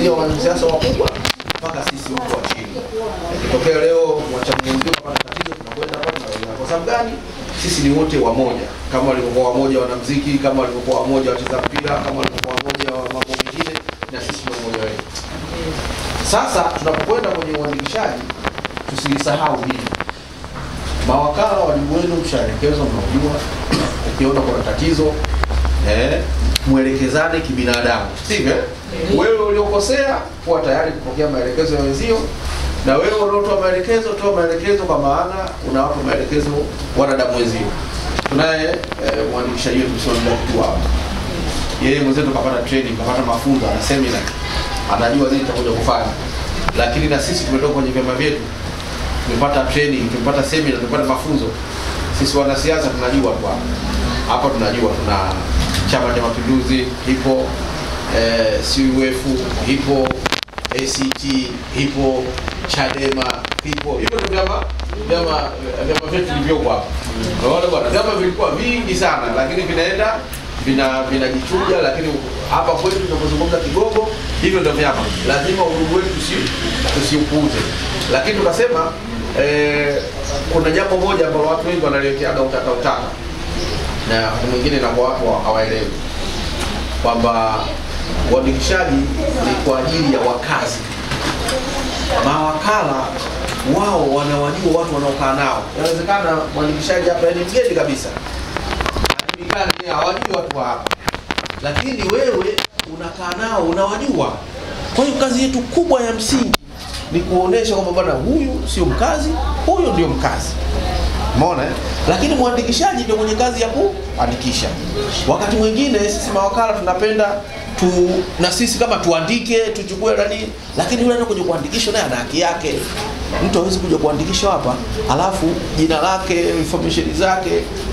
kuanzia wanasiasa wakubwa mpaka sisi huko wa chini. Ikitokea leo Mwachamungu kapata tatizo, tunakwenda wengine. Kwa sababu gani? Sisi ni wote wamoja, kama walivyokuwa wamoja wanamuziki, kama walivyokuwa wamoja wacheza mpira, kama walivyokuwa wamoja wa mambo mengine, na sisi ni wamoja wetu. Sasa tunapokwenda kwenye uandikishaji, tusilisahau hili mawakala wajibu wenu mshaelekezwa, mnaojua ukiona kuna tatizo eh, mwelekezane kibinadamu, sivyo? Wewe uliokosea kuwa tayari kupokea maelekezo ya wenzio, na wewe unaotoa maelekezo, toa maelekezo kwa maana unawapa maelekezo wanadamu wenzio. Tunaye eh, mwandikishaji wetu kitu hapa, yeye mwenzetu kapata training, kapata mafunzo, na seminar, anajua nini tutakuja kufanya, lakini na sisi tumetoka kwenye vyama vyetu tumepata training, tumepata seminar, tumepata mafunzo. Sisi wanasiasa tunajua kwa hapa, tunajua tuna Chama cha Mapinduzi ipo, eh, CUF ipo, ACT ipo, Chadema ipo, hivyo ndio vyama vyama vyama vyetu kwa hapa. Unaona bwana, vyama vilikuwa vingi sana, lakini vinaenda vina vinajichuja, lakini hapa kwetu tunapozungumza Kigogo, hivyo ndio vyama, lazima udugu wetu si tusiupuuze. Lakini tukasema eh, kuna jambo moja ambalo watu wengi wanaliwekea utata utata, na mwingine inakuwa watu hawaelewi kwamba uandikishaji ni kwa ajili ya wakazi. Mawakala wao wanawajua watu wanaokaa nao. Inawezekana mwandikishaji hapa ni mgeni kabisa, hajulikani, hawajui watu wa hapa, lakini wewe unakaa nao, unawajua. Kwa hiyo kazi yetu kubwa ya msingi ni kuonesha kwamba bwana, huyu sio mkazi, huyu ndio mkazi. Umeona eh? Lakini mwandikishaji ndio mwenye kazi ya kuandikisha. Wakati mwingine sisi mawakala tunapenda tu na sisi kama tuandike tuchukue nani, lakini yule kwenye kuandikisha naye ana haki yake. Mtu hawezi kuja kuandikisha hapa alafu jina lake information zake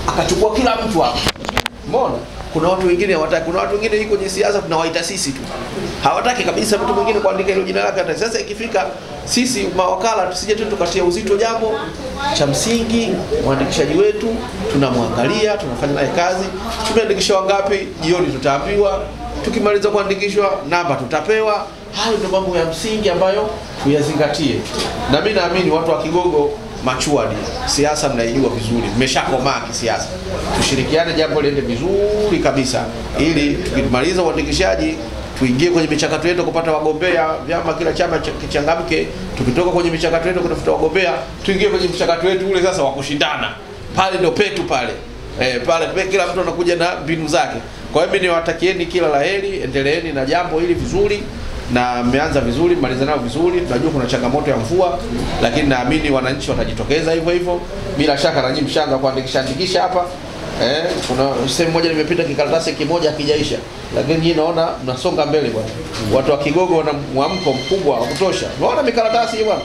akachukua kila mtu hapa. Umeona? Kuna watu wengine hawataki. Kuna watu wengine hii kwenye siasa tunawaita sisi tu, hawataki kabisa mtu mwingine kuandika hilo jina lake. Sasa ikifika sisi mawakala, tusije tu tukatia uzito jambo cha msingi. Mwandikishaji wetu tunamwangalia, tunafanya naye kazi. Tumeandikisha wangapi? Jioni tutaambiwa. Tukimaliza kuandikishwa, namba tutapewa. Hayo ndio mambo ya msingi ambayo tuyazingatie, na mimi naamini watu wa Kigogo machuadi siasa mnaijua vizuri, mmeshakomaa kisiasa. Tushirikiane, jambo liende vizuri kabisa, ili tukimaliza uandikishaji tuingie kwenye michakato yetu kupata wagombea, vyama kila chama ch- kichangamke. Tukitoka kwenye michakato yetu kutafuta wagombea, tuingie kwenye mchakato wetu ule sasa wa kushindana. Pale ndio petu pale eh, pale pe, kila mtu anakuja na mbinu zake. Kwa hiyo mimi niwatakieni kila la heri, endeleeni na jambo hili vizuri na mmeanza vizuri, maliza nao vizuri. Tunajua kuna changamoto ya mvua, lakini naamini wananchi watajitokeza hivyo hivyo. Bila shaka na nyinyi mshaanza kuandikisha andikisha hapa eh, kuna sehemu moja nimepita kikaratasi kimoja kijaisha lakini nyinyi naona mnasonga mbele bwana. Watu wa Kigogo wana mwamko mkubwa wa kutosha. Unaona mikaratasi hii bwana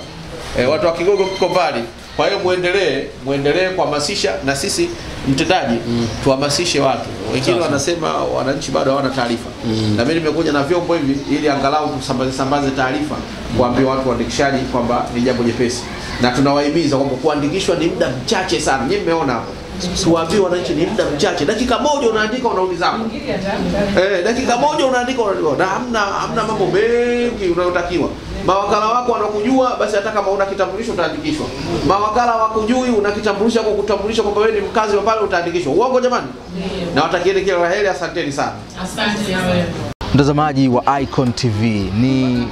eh, watu wa Kigogo kiko mbali. Kwa hiyo muendelee muendelee kuhamasisha, na sisi mtendaji mm. tuhamasishe watu. Wengine wanasema wananchi bado hawana taarifa, na mimi nimekuja na vyombo hivi ili angalau kusambaze sambaze taarifa, kuambia watu waandikishaji kwamba ni jambo jepesi, na tunawahimiza kwamba kuandikishwa ni muda mchache sana. Nyinyi mmeona hapo, tuwaambie wananchi ni muda mchache, dakika moja unaandika unarudi zako. Eh, dakika moja unaandika unarudi, na hamna hamna mambo mengi unayotakiwa. Mawakala wako wanakujua, basi hata kama una kitambulisho utaandikishwa. Mawakala wakujui, una kitambulisho kwa kutambulisha kwamba wewe ni mkazi wa pale, utaandikishwa. Uongo jamani? Na watakieni kila la heri, asanteni sana. Asante. Mtazamaji wa Icon TV, ni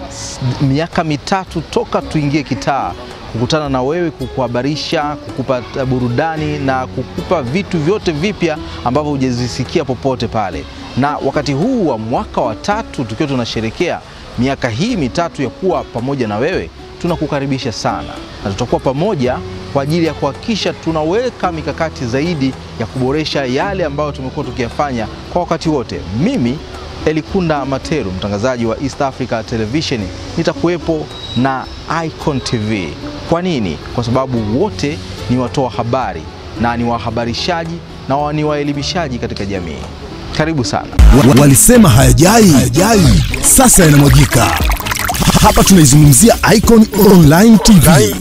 miaka mitatu toka tuingie kitaa kukutana na wewe, kukuhabarisha, kukupa burudani na kukupa vitu vyote vipya ambavyo hujazisikia popote pale. Na wakati huu wa mwaka wa tatu tukiwa tunasherekea miaka hii mitatu ya kuwa pamoja na wewe, tunakukaribisha sana na tutakuwa pamoja kwa ajili ya kuhakikisha tunaweka mikakati zaidi ya kuboresha yale ambayo tumekuwa tukiyafanya kwa wakati wote. Mimi Elikunda Materu, mtangazaji wa East Africa Television, nitakuwepo na Icon TV. Kwa nini? Kwa sababu wote ni watoa habari na ni wahabarishaji na ni waelimishaji katika jamii. Karibu sana. Walisema hayajai, hayajai, sasa yanamwagika. Hapa tunaizungumzia Icon Online TV.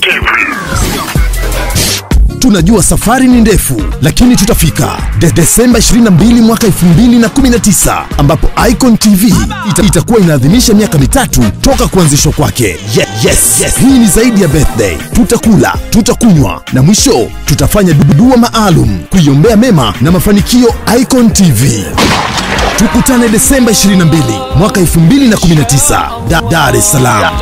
Tunajua safari ni ndefu, lakini tutafika. De Desemba 22 mwaka 2019 ambapo Icon TV ita, itakuwa inaadhimisha miaka mitatu toka kuanzishwa kwake. Yes, yes, yes. Hii ni zaidi ya birthday. Tutakula, tutakunywa na mwisho tutafanya dududua maalum kuiombea mema na mafanikio Icon TV. Tukutane Desemba 22 mwaka 2019 da, Dar es Salaam.